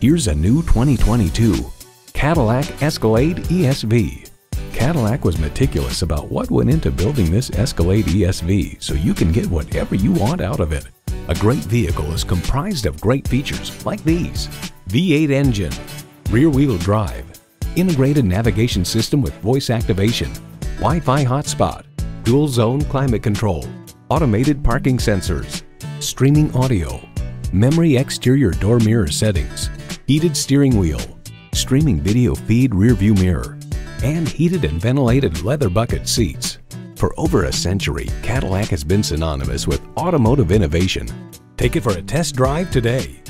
Here's a new 2022 Cadillac Escalade ESV. Cadillac was meticulous about what went into building this Escalade ESV so you can get whatever you want out of it. A great vehicle is comprised of great features like these. V8 engine, rear wheel drive, integrated navigation system with voice activation, Wi-Fi hotspot, dual zone climate control, automated parking sensors, streaming audio, memory exterior door mirror settings, heated steering wheel, streaming video feed rear view mirror, and heated and ventilated leather bucket seats. For over a century, Cadillac has been synonymous with automotive innovation. Take it for a test drive today.